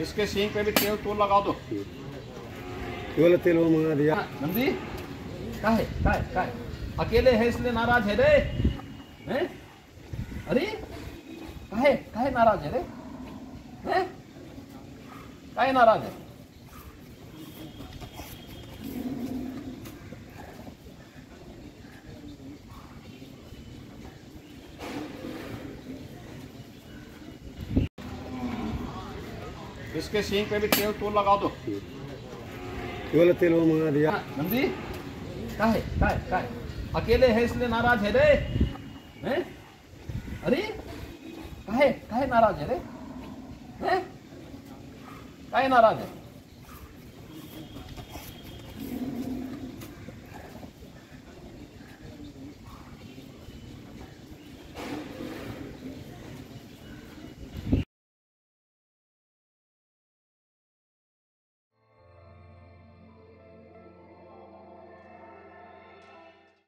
इसके सींग पे भी तेल तो लगा दो। तेल तेल वो मंगा दिया। नंदी काहे काहे काहे? अकेले है इसलिए नाराज़ है रे। हैं? अरे का काहे नाराज़ है रे? हैं? काहे नाराज़ है? इसके सींग पे भी तेल तो लगा दो। तेल तेल वो मंगा दिया। नंदी काहे काहे काहे अकेले है इसलिए नाराज़ है रे। हैं? अरे का काहे नाराज़ है रे? हैं? काहे नाराज़ है?